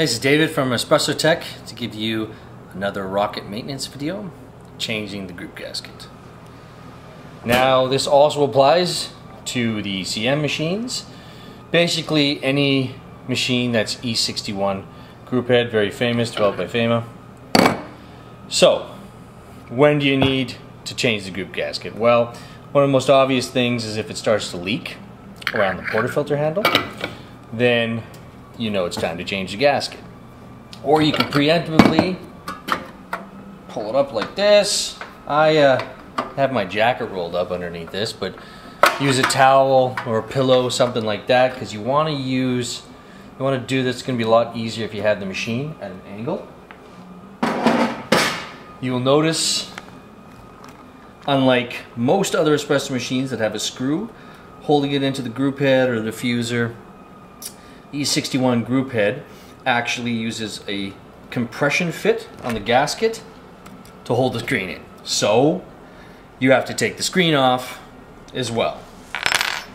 This is David from Espressotec to give you another rocket maintenance video, changing the group gasket. Now this also applies to the ECM machines. Basically any machine that's E61 group head, very famous, developed by FAEMA. So, when do you need to change the group gasket? Well, one of the most obvious things is if it starts to leak around the portafilter handle, then you know it's time to change the gasket. Or you can preemptively pull it up like this. I uh, have my jacket rolled up underneath this, but use a towel or a pillow, something like that, because you want to use, you want to do this, it's going to be a lot easier if you have the machine at an angle. You will notice, unlike most other espresso machines that have a screw holding it into the group head or the diffuser, E61 group head actually uses a compression fit on the gasket to hold the screen in. So you have to take the screen off as well.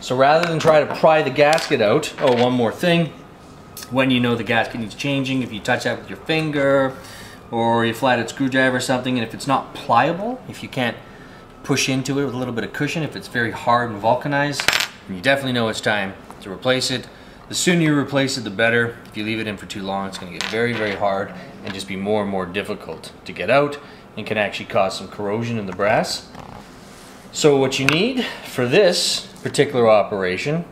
So rather than try to pry the gasket out, oh, one more thing, when you know the gasket needs changing, if you touch that with your finger or you flathead screwdriver or something, and if it's not pliable, if you can't push into it with a little bit of cushion, if it's very hard and vulcanized, you definitely know it's time to replace it. The sooner you replace it, the better. If you leave it in for too long, it's gonna get very, very hard and just be more and more difficult to get out and can actually cause some corrosion in the brass. So what you need for this particular operation,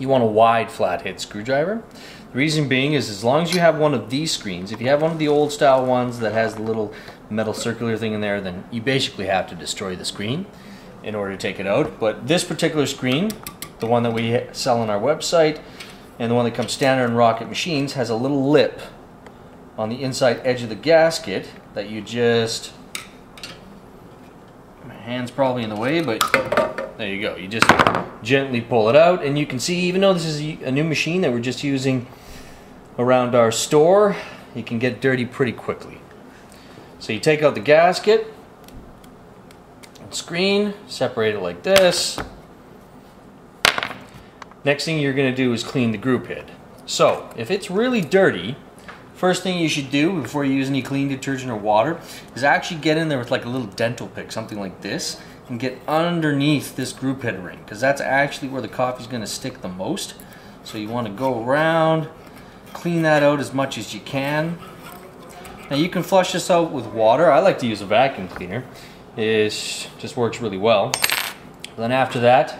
you want a wide flathead screwdriver. The reason being is as long as you have one of these screens, if you have one of the old style ones that has the little metal circular thing in there, then you basically have to destroy the screen in order to take it out. But this particular screen, the one that we sell on our website, and the one that comes standard in Rocket Machines has a little lip on the inside edge of the gasket that you just my hand's probably in the way but there you go. You just gently pull it out and you can see even though this is a new machine that we're just using around our store you can get dirty pretty quickly. So you take out the gasket screen separate it like this Next thing you're going to do is clean the group head. So, if it's really dirty, first thing you should do before you use any clean detergent or water is actually get in there with like a little dental pick, something like this, and get underneath this group head ring, because that's actually where the coffee is going to stick the most. So you want to go around, clean that out as much as you can. Now you can flush this out with water. I like to use a vacuum cleaner. It just works really well. Then after that,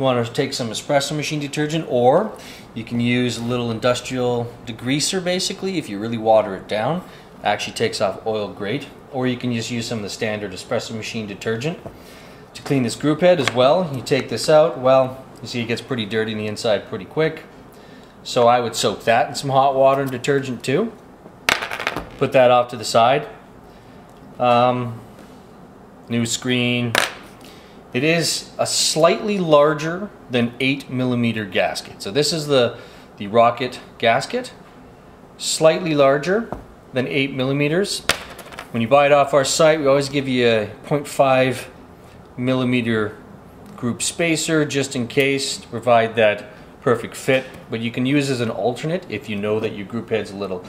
you want to take some espresso machine detergent or you can use a little industrial degreaser basically if you really water it down. It actually takes off oil great. Or you can just use some of the standard espresso machine detergent to clean this group head as well. You take this out, well, you see it gets pretty dirty on the inside pretty quick. So I would soak that in some hot water and detergent too. Put that off to the side. Um, new screen, it is a slightly larger than 8 millimeter gasket. So this is the, the rocket gasket, slightly larger than 8 millimeters. When you buy it off our site, we always give you a 0.5 millimeter group spacer just in case to provide that perfect fit. But you can use as an alternate if you know that your group head's a little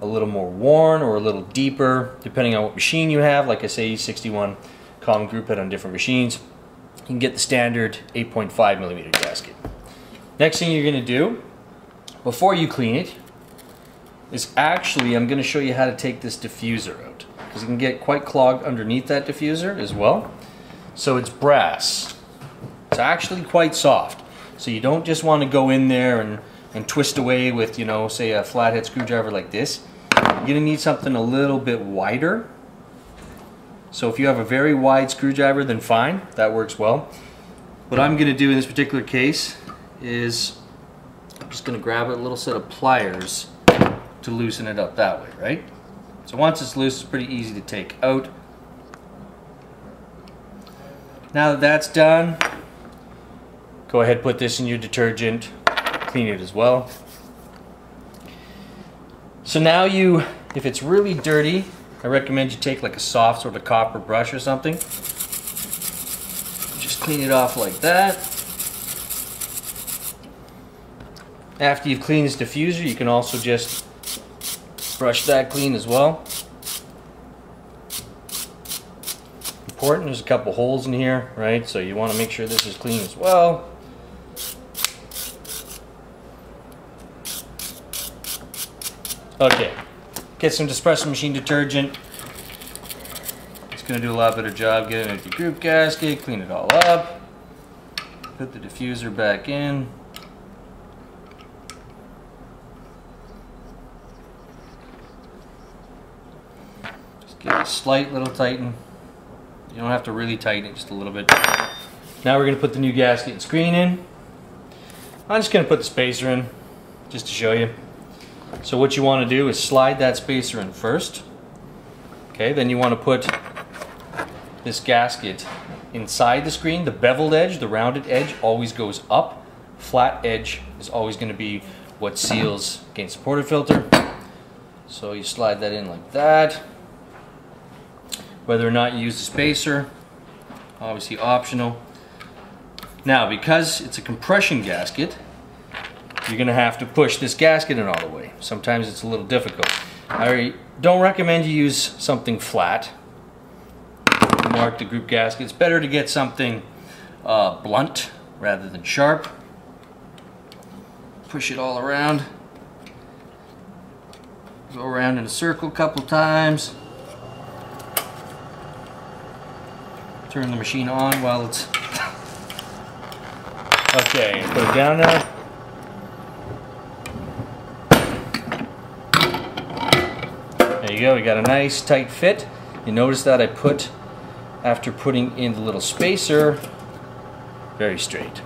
a little more worn or a little deeper, depending on what machine you have. Like I say, 61 common group head on different machines can get the standard 8.5 millimeter gasket. Next thing you're going to do before you clean it is actually I'm going to show you how to take this diffuser out because it can get quite clogged underneath that diffuser as well. So it's brass. It's actually quite soft. So you don't just want to go in there and, and twist away with, you know, say a flathead screwdriver like this. You're going to need something a little bit wider so if you have a very wide screwdriver, then fine, that works well. What I'm gonna do in this particular case is I'm just gonna grab a little set of pliers to loosen it up that way, right? So once it's loose, it's pretty easy to take out. Now that that's done, go ahead put this in your detergent, clean it as well. So now you, if it's really dirty, I recommend you take like a soft sort of copper brush or something. Just clean it off like that. After you've cleaned this diffuser, you can also just brush that clean as well. Important, there's a couple holes in here, right? So you want to make sure this is clean as well. Okay, get some espresso machine detergent. It's gonna do a lot better job getting at the group gasket, clean it all up. Put the diffuser back in. Just give it a slight little tighten. You don't have to really tighten it, just a little bit. Now we're gonna put the new gasket and screen in. I'm just gonna put the spacer in, just to show you. So what you want to do is slide that spacer in first. Okay, then you want to put this gasket inside the screen. The beveled edge, the rounded edge, always goes up. Flat edge is always going to be what seals against the portafilter. So you slide that in like that. Whether or not you use the spacer, obviously optional. Now, because it's a compression gasket, you're going to have to push this gasket in all the way. Sometimes it's a little difficult. I don't recommend you use something flat. Mark the group gasket. It's better to get something uh, blunt rather than sharp. Push it all around. Go around in a circle a couple times. Turn the machine on while it's... okay, put it down now. There you go, we got a nice tight fit. You notice that I put, after putting in the little spacer, very straight.